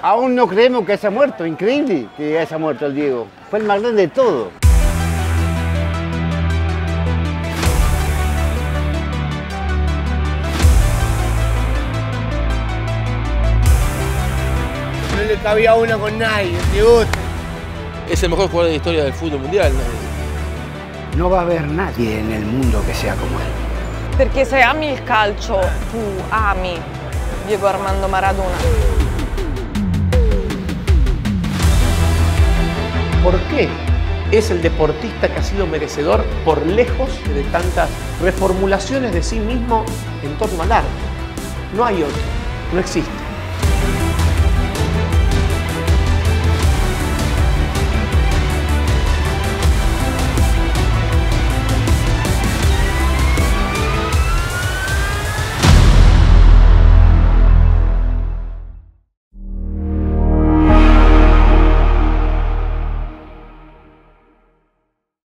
Aún no creemos que haya muerto, increíble que haya muerto el Diego. Fue el más grande de todo. No le cabía uno con nadie, Diego. Es el mejor jugador de la historia del fútbol mundial. No va a haber nadie en el mundo que sea como él. Perché se ami il calcio, tu ami Diego Armando Maradona. ¿Por qué es el deportista que ha sido merecedor por lejos de tantas reformulaciones de sí mismo en torno al arte? No hay otro, no existe.